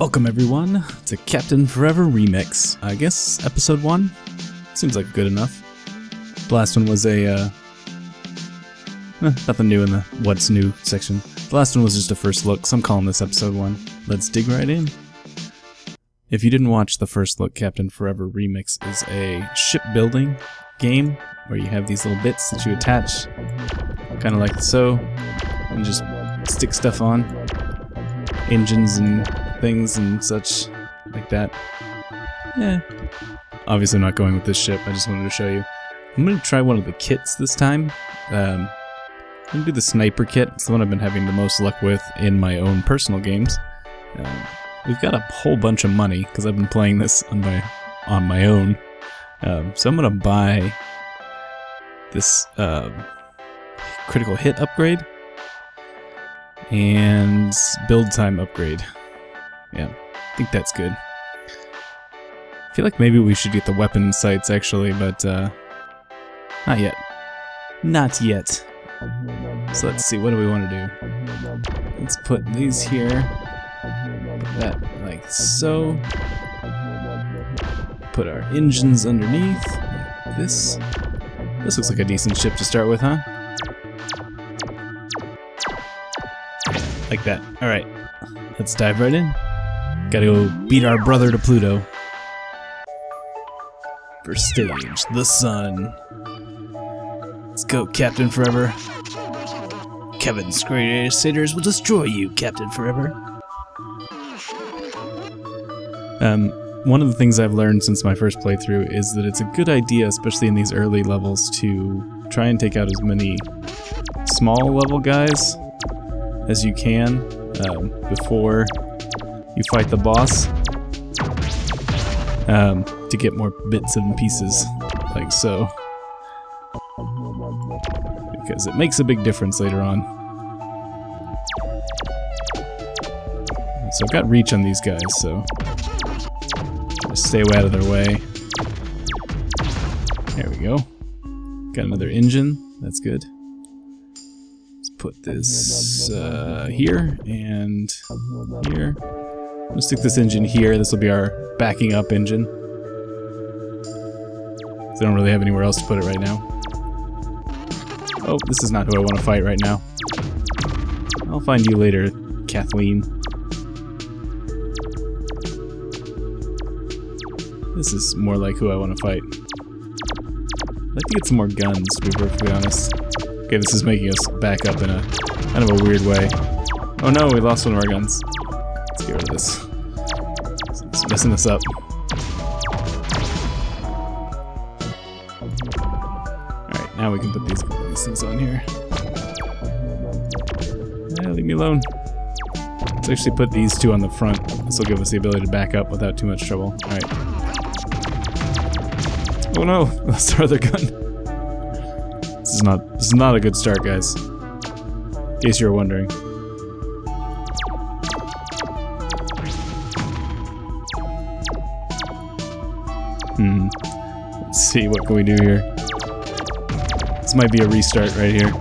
Welcome everyone to Captain Forever Remix. I guess episode one seems like good enough. The last one was a uh, eh, nothing new in the what's new section. The last one was just a first look, so I'm calling this episode one. Let's dig right in. If you didn't watch the first look, Captain Forever Remix is a shipbuilding game where you have these little bits that you attach, kind of like so, and just stick stuff on engines and things and such like that. Yeah. Obviously I'm not going with this ship, I just wanted to show you. I'm going to try one of the kits this time. Um, I'm going to do the sniper kit. It's the one I've been having the most luck with in my own personal games. Um, we've got a whole bunch of money because I've been playing this on my, on my own. Um, so I'm going to buy this uh, critical hit upgrade and build time upgrade. Yeah, I think that's good. I feel like maybe we should get the weapon sights actually, but uh, not yet. Not yet. So let's see, what do we want to do? Let's put these here. That like so. Put our engines underneath, like this. This looks like a decent ship to start with, huh? Like that. Alright, let's dive right in. Gotta go beat our brother to Pluto. First stage, the sun. Let's go, Captain Forever. Kevin's Crusaders will destroy you, Captain Forever. Um, one of the things I've learned since my first playthrough is that it's a good idea, especially in these early levels, to try and take out as many small level guys as you can um, before you fight the boss um, to get more bits and pieces, like so. Because it makes a big difference later on. So I've got reach on these guys, so just stay out of their way. There we go. Got another engine. That's good. Let's put this uh, here and here. Gonna stick this engine here. This will be our backing up engine. I don't really have anywhere else to put it right now. Oh, this is not who I want to fight right now. I'll find you later, Kathleen. This is more like who I want to fight. I'd like to get some more guns, to be perfectly honest. Okay, this is making us back up in a kind of a weird way. Oh no, we lost one of our guns. Get rid of this. It's messing us up. Alright, now we can put these, these things on here. Yeah, leave me alone. Let's actually put these two on the front. This will give us the ability to back up without too much trouble. Alright. Oh no, that's our other gun. This is not this is not a good start, guys. In case you're wondering. See, what can we do here? This might be a restart right here.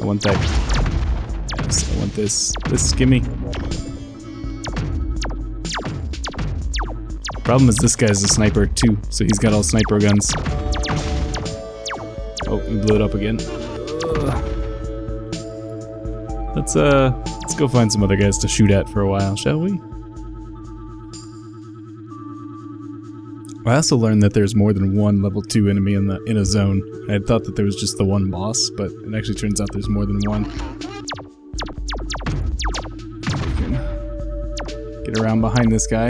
I want that. Yes, I want this. This, gimme. Problem is this guy's a sniper too, so he's got all sniper guns. Oh, we blew it up again. Ugh. Let's uh, let's go find some other guys to shoot at for a while, shall we? I also learned that there's more than one level 2 enemy in the in a zone. I had thought that there was just the one boss, but it actually turns out there's more than one. Get around behind this guy.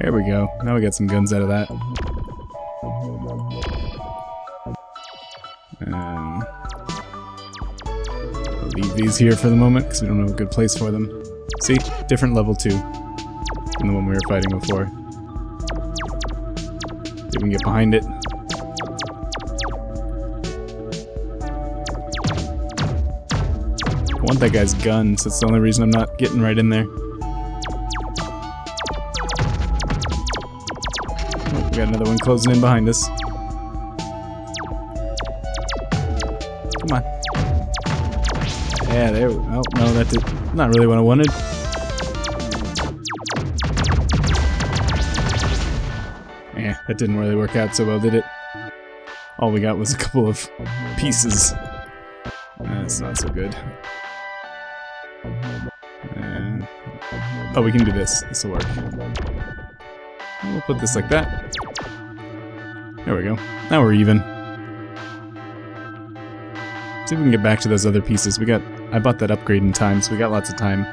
There we go. Now we got some guns out of that. Um, leave these here for the moment because we don't have a good place for them. See? Different level 2 than the one we were fighting before. See if we can get behind it. I want that guy's gun, so it's the only reason I'm not getting right in there. Oh, we got another one closing in behind us. Come on. Yeah, there we Oh, no, that did not really what I wanted. Yeah, that didn't really work out so well, did it? All we got was a couple of pieces. That's not so good. Uh, oh, we can do this. This will work. We'll put this like that. There we go. Now we're even. See if we can get back to those other pieces. We got... I bought that upgrade in time, so we got lots of time.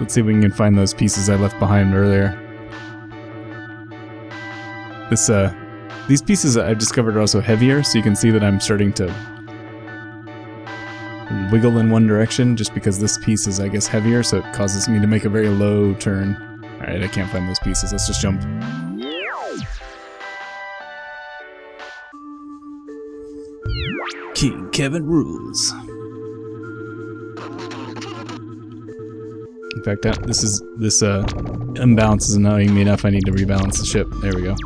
Let's see if we can find those pieces I left behind earlier. This, uh... These pieces I've discovered are also heavier, so you can see that I'm starting to wiggle in one direction just because this piece is, I guess, heavier, so it causes me to make a very low turn. Alright, I can't find those pieces. Let's just jump. King Kevin rules. Fact, that, this is this uh, imbalance is annoying me enough. I need to rebalance the ship. There we go.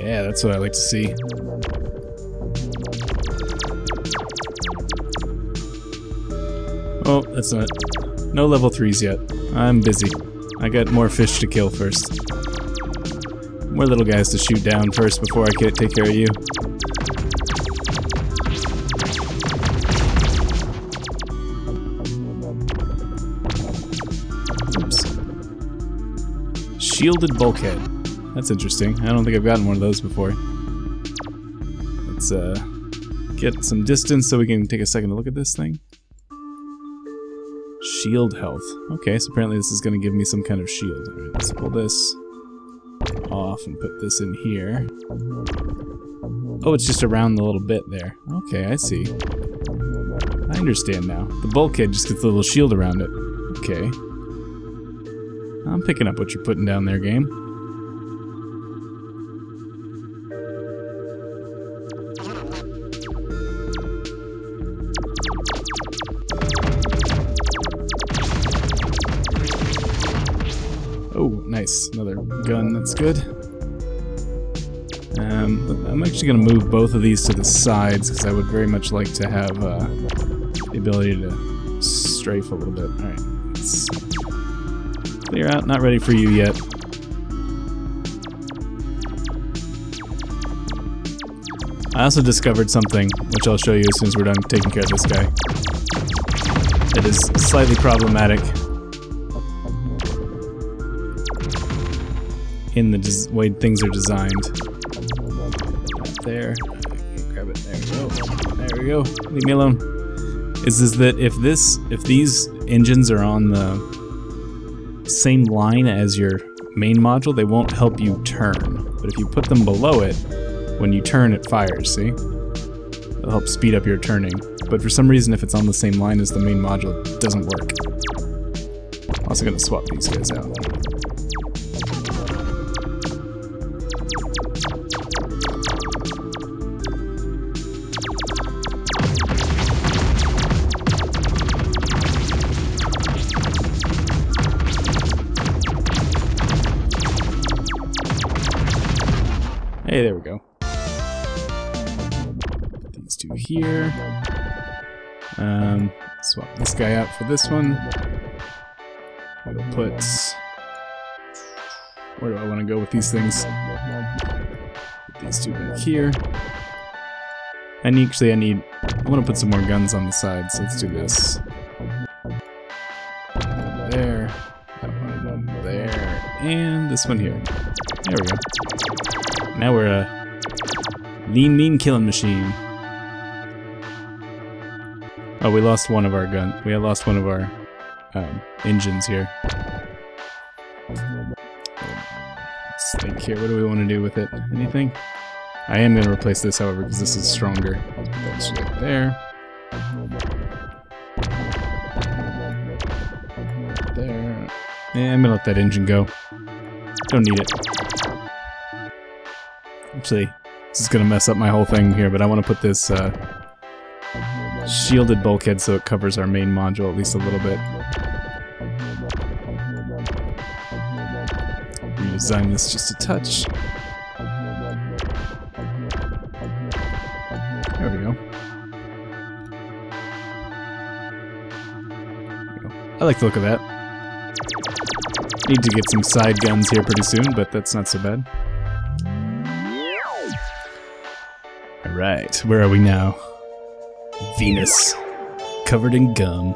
Yeah, that's what I like to see. Oh, that's not... No level 3s yet. I'm busy. I got more fish to kill first. More little guys to shoot down first before I can take care of you. Oops. Shielded bulkhead. That's interesting. I don't think I've gotten one of those before. Let's uh, get some distance so we can take a second to look at this thing. Shield health. Okay, so apparently this is going to give me some kind of shield. Let's pull this off and put this in here. Oh, it's just around the little bit there. Okay, I see. I understand now. The bulkhead just gets a little shield around it. Okay. I'm picking up what you're putting down there, game. Oh, Gun, that's good. Um, I'm actually going to move both of these to the sides because I would very much like to have uh, the ability to strafe a little bit. Alright, let's clear out. Not ready for you yet. I also discovered something, which I'll show you as soon as we're done taking care of this guy. It is slightly problematic. In the way things are designed. there. Grab it. There we go. There we go. Leave me alone. Is is that if this if these engines are on the same line as your main module, they won't help you turn. But if you put them below it, when you turn, it fires. See? It'll help speed up your turning. But for some reason, if it's on the same line as the main module, it doesn't work. I'm also gonna swap these guys out. Here. Um, swap this guy out for this one. We'll put... Where do I want to go with these things? Put these two back here. And actually I need... I want to put some more guns on the side, so let's do this. There. That one there. And this one here. There we go. Now we're a lean, mean killing machine. Oh, we lost one of our gun. We lost one of our um, engines here. Let's think here. What do we want to do with it? Anything? I am going to replace this, however, because this is stronger. That's right there. There. Yeah, I'm going to let that engine go. Don't need it. Actually, this is going to mess up my whole thing here, but I want to put this uh, shielded bulkhead so it covers our main module at least a little bit. Redesign this just a touch. There we go. I like the look of that. Need to get some side guns here pretty soon, but that's not so bad. Alright, where are we now? Venus. Covered in gum.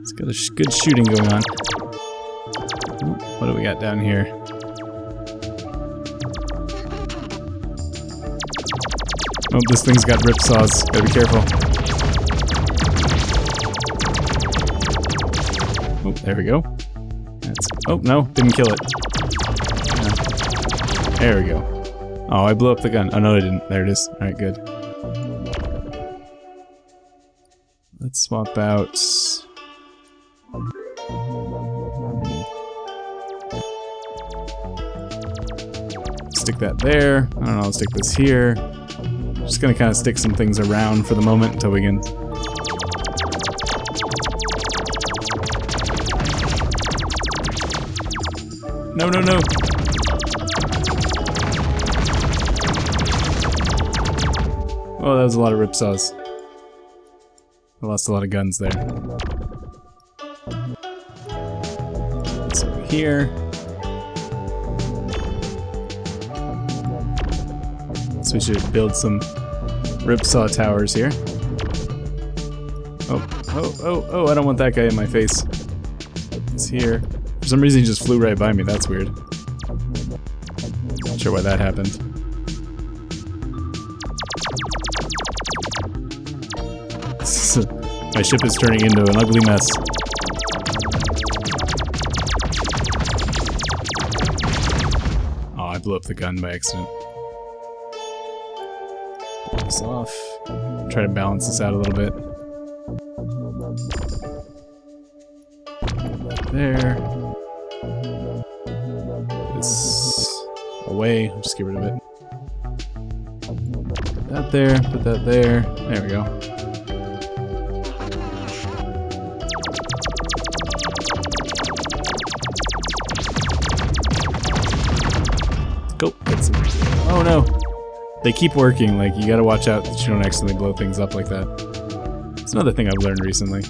It's got a sh good shooting going on. What do we got down here? Oh, this thing's got rip saws. Gotta be careful. Oh, there we go. That's, oh, no, didn't kill it. There we go. Oh, I blew up the gun. Oh, no, I didn't. There it is. Alright, good. Let's swap out... Stick that there. I don't know, I'll stick this here. Just gonna kind of stick some things around for the moment until we can No, no, no. Oh, that was a lot of ripsaws. I lost a lot of guns there. So here. So we should build some ripsaw towers here. Oh, oh, oh, oh, I don't want that guy in my face. He's here. For some reason he just flew right by me, that's weird. Not sure why that happened. My ship is turning into an ugly mess. Oh, I blew up the gun by accident. Pull this off. Try to balance this out a little bit. There. This away. I'll just get rid of it. Put that there. Put that there. There we go. Go. They keep working. Like you gotta watch out that you don't accidentally blow things up like that. It's another thing I've learned recently.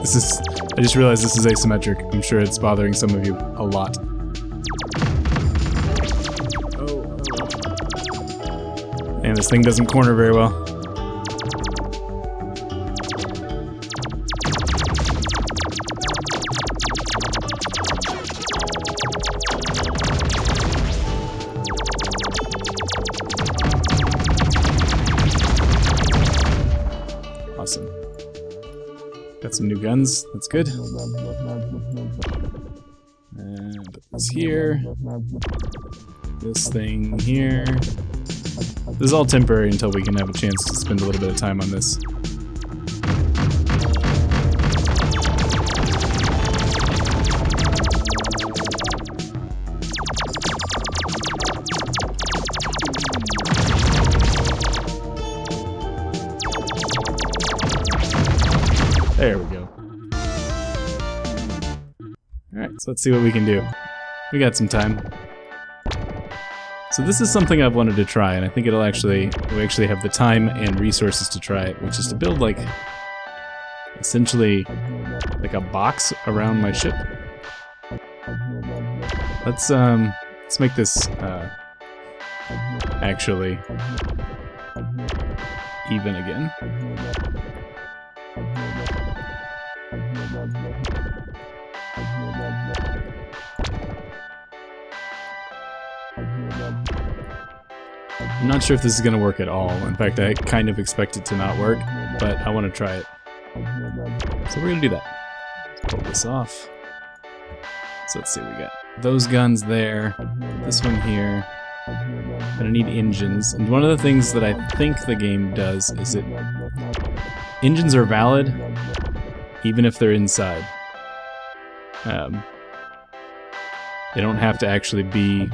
This is. I just realized this is asymmetric. I'm sure it's bothering some of you a lot. Oh, oh. oh. And this thing doesn't corner very well. That's good. And put this here. This thing here. This is all temporary until we can have a chance to spend a little bit of time on this. There we go. Let's see what we can do. We got some time. So this is something I've wanted to try, and I think it'll actually, we actually have the time and resources to try it, which is to build like, essentially, like a box around my ship. Let's, um, let's make this, uh, actually even again. I'm not sure if this is going to work at all. In fact, I kind of expect it to not work, but I want to try it. So we're going to do that. Let's pull this off. So let's see, what we got those guns there, this one here. Gonna need engines. And one of the things that I think the game does is it... Engines are valid, even if they're inside. Um, they don't have to actually be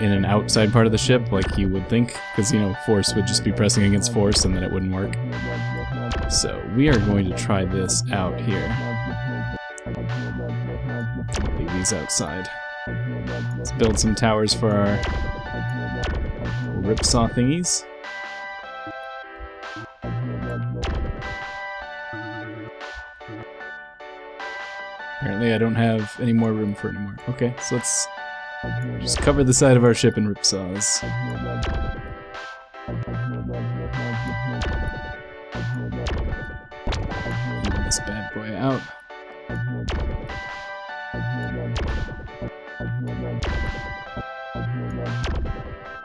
in an outside part of the ship, like you would think, because, you know, force would just be pressing against force and then it wouldn't work. So we are going to try this out here. Leave these outside. Let's build some towers for our ripsaw thingies. Apparently I don't have any more room for anymore. Okay, so let's just cover the side of our ship in ripsaws. Even this bad boy out.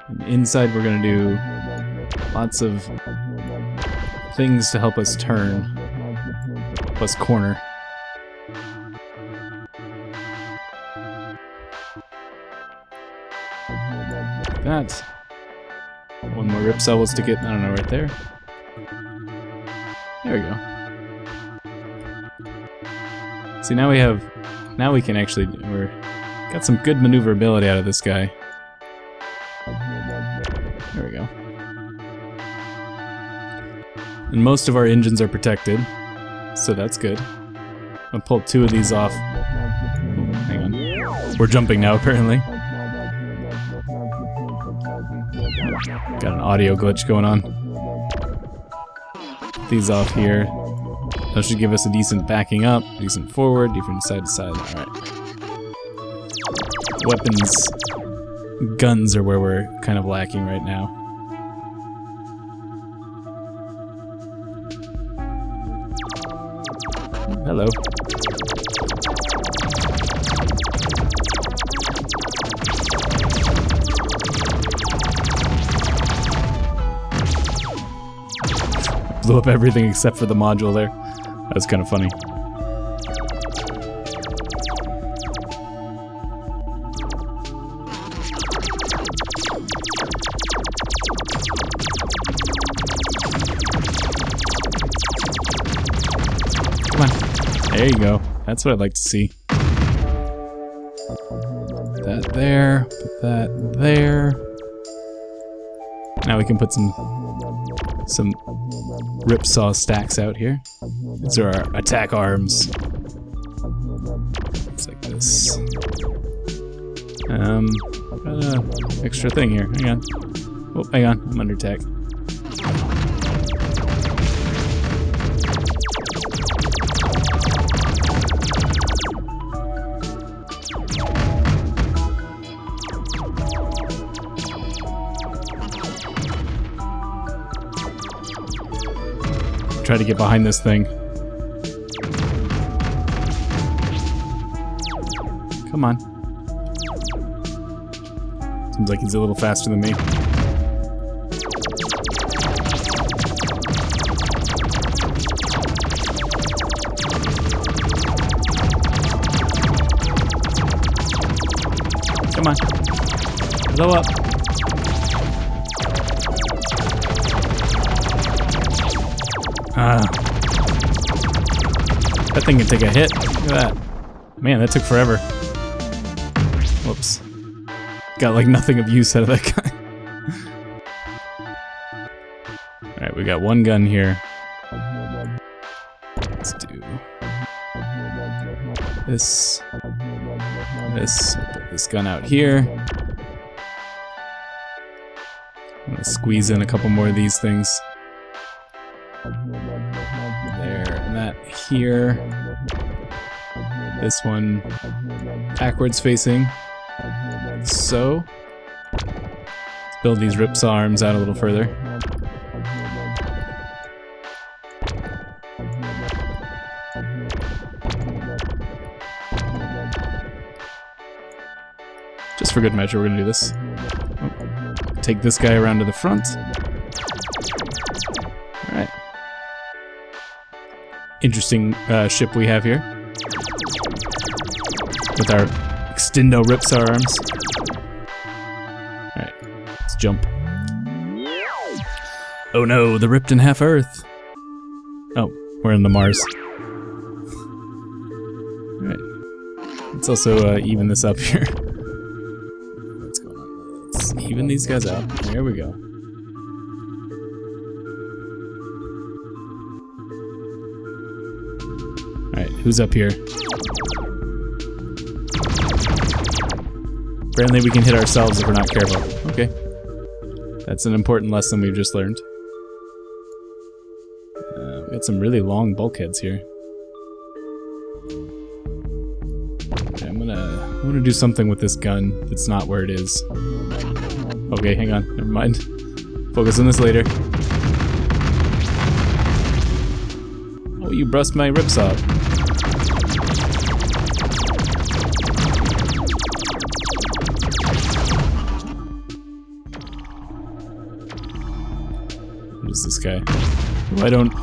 And inside we're gonna do lots of things to help us turn, help us corner. That. One more ripsaw will stick it, I don't know, right there. There we go. See, now we have, now we can actually, we're, got some good maneuverability out of this guy. There we go. And most of our engines are protected, so that's good. I'll pull two of these off. hang on. We're jumping now, apparently. Got an audio glitch going on. These off here. That should give us a decent backing up, decent forward, different side to side. Alright. Weapons, guns are where we're kind of lacking right now. Hello. Blew up everything except for the module there. That's kind of funny. Come on. There you go. That's what I'd like to see. Put that there. Put that there. Now we can put some some ripsaw stacks out here. These are our attack arms. It's like this. Um, extra thing here. Hang on. Oh, hang on. I'm under attack. Try to get behind this thing. Come on. Seems like he's a little faster than me. Come on. Blow up. Ah. That thing can take a hit. Look at that. Man, that took forever. Whoops. Got like nothing of use out of that guy. Alright, we got one gun here. Let's do this. This. This gun out here. I'm gonna squeeze in a couple more of these things. Here. This one backwards facing. So, let's build these ripsaw arms out a little further. Just for good measure, we're gonna do this. Oh. Take this guy around to the front. Interesting uh, ship we have here. With our extendo ripsaw arms. Alright, let's jump. Oh no, the ripped in half Earth. Oh, we're in the Mars. Alright. Let's also uh, even this up here. What's going on? even these guys out. There we go. Who's up here? Apparently we can hit ourselves if we're not careful. Okay. That's an important lesson we've just learned. Uh, we got some really long bulkheads here. Okay, I'm gonna I'm gonna do something with this gun that's not where it is. Okay, hang on, never mind. Focus on this later. Oh, you brushed my ripsaw. What this guy? I don't...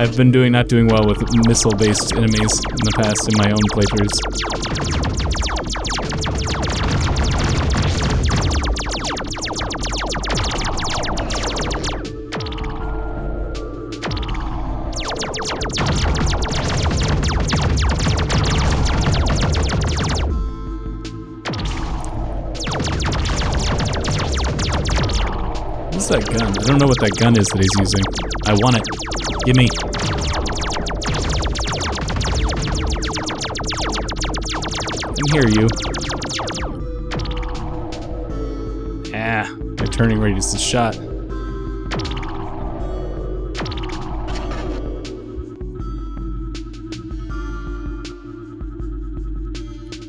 I've been doing not doing well with missile-based enemies in the past in my own playthroughs. That gun? I don't know what that gun is that he's using. I want it. Give me. I hear you. Ah, my turning radius is shot.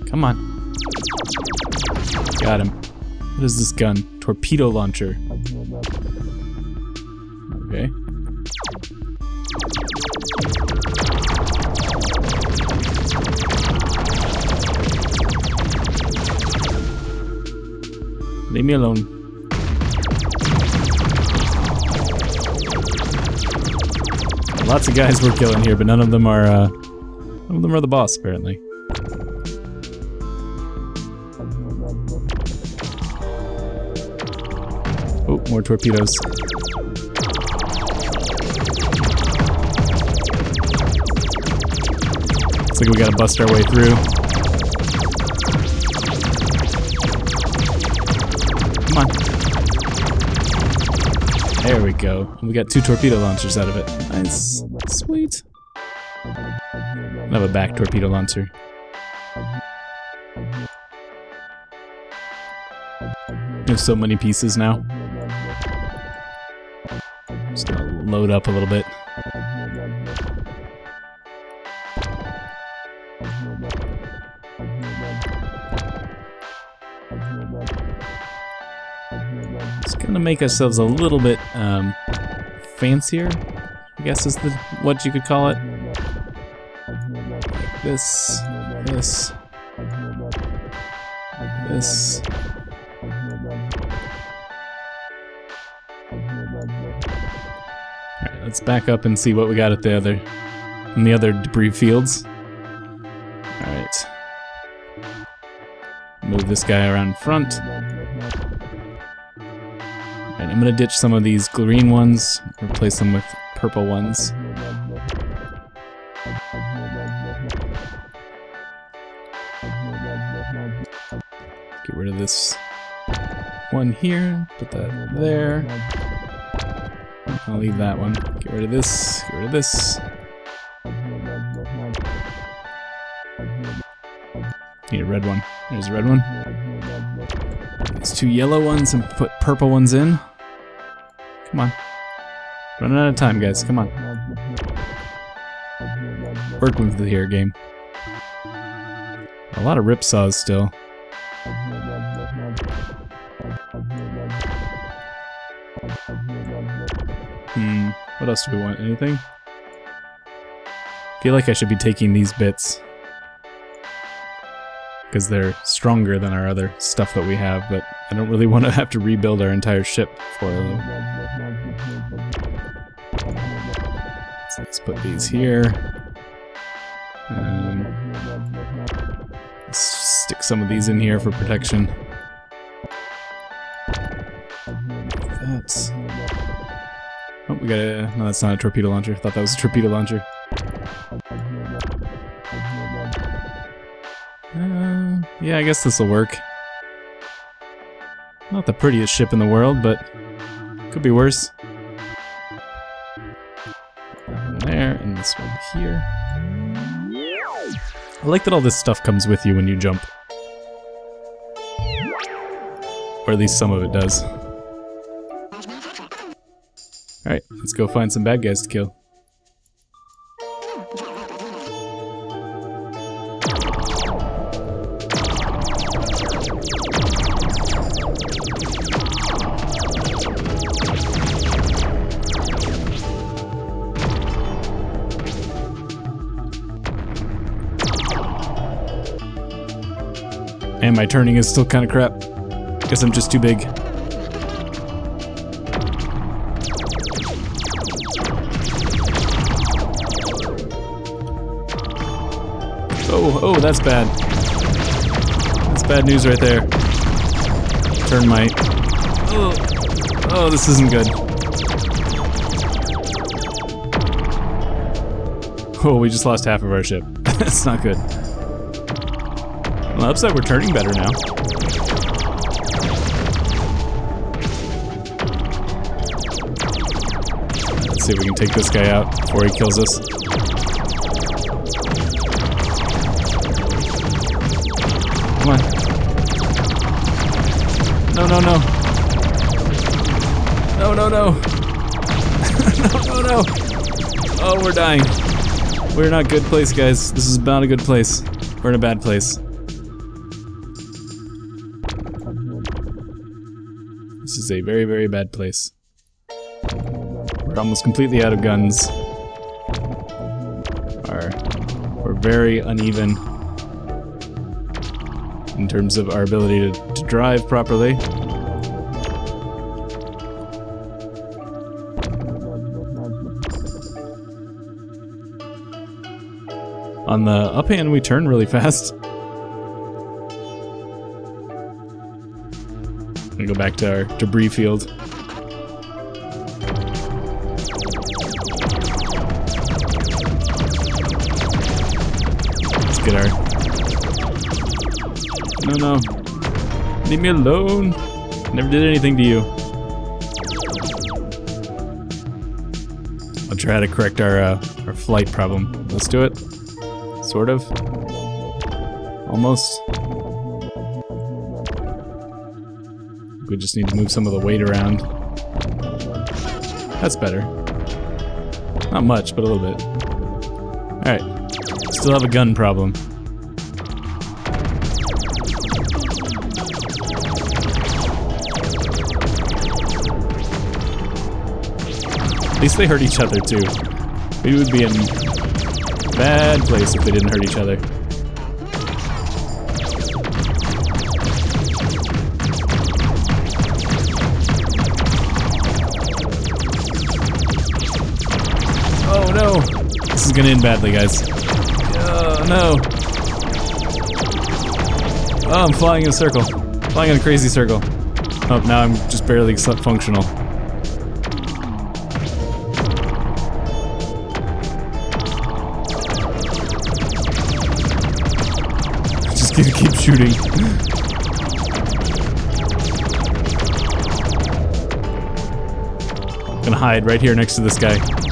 Come on. Got him. What is this gun? Torpedo launcher. Leave me alone. Lots of guys we're killing here, but none of them are, uh, none of them are the boss, apparently. Oh, more torpedoes. Looks like we gotta bust our way through. There we. We got two torpedo launchers out of it. Nice. Sweet. I have a back torpedo launcher. There's so many pieces now. Just gonna load up a little bit. Gonna make ourselves a little bit um, fancier, I guess is the what you could call it. This, this, this. Alright, let's back up and see what we got at the other in the other debris fields. Alright. Move this guy around front. I'm gonna ditch some of these green ones, replace them with purple ones. Get rid of this one here, put that there. I'll leave that one. Get rid of this, get rid of this. Need a red one. There's a red one. These two yellow ones and put purple ones in. Come on. Running out of time, guys. Come on. Working with it here, game. A lot of rip saws still. Hmm. What else do we want? Anything? feel like I should be taking these bits. Because they're stronger than our other stuff that we have, but I don't really want to have to rebuild our entire ship for them. So let's put these here. Um, let's stick some of these in here for protection. That's... Oh, we got a... No, that's not a torpedo launcher. thought that was a torpedo launcher. Uh, yeah, I guess this will work. Not the prettiest ship in the world, but could be worse. This one here. I like that all this stuff comes with you when you jump. Or at least some of it does. Alright, let's go find some bad guys to kill. And my turning is still kind of crap. Guess I'm just too big. Oh, oh, that's bad. That's bad news right there. Turn my... Oh, oh this isn't good. Oh, we just lost half of our ship. That's not good. The upside, we're turning better now. Let's see if we can take this guy out before he kills us. Come on. No, no, no. No, no, no. no, no, no. Oh, we're dying. We're not good place, guys. This is not a good place. We're in a bad place. Is a very, very bad place. We're almost completely out of guns. Our, we're very uneven in terms of our ability to, to drive properly. On the uphand, we turn really fast. And go back to our debris field. Let's get our... No, no. Leave me alone. Never did anything to you. I'll try to correct our, uh, our flight problem. Let's do it. Sort of. Almost. We just need to move some of the weight around. That's better. Not much, but a little bit. Alright. Still have a gun problem. At least they hurt each other too. We would be in bad place if they didn't hurt each other. No! This is gonna end badly, guys. Oh no! Oh, I'm flying in a circle. Flying in a crazy circle. Oh, now I'm just barely functional. Just gonna keep shooting. Gonna hide right here next to this guy.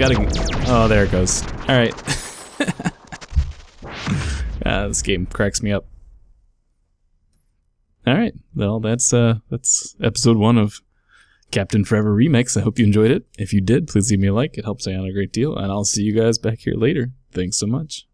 I've got to. Oh, there it goes. All right. ah, this game cracks me up. All right. Well, that's uh, that's episode one of Captain Forever Remix. I hope you enjoyed it. If you did, please leave me a like. It helps out a great deal, and I'll see you guys back here later. Thanks so much.